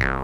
Ow.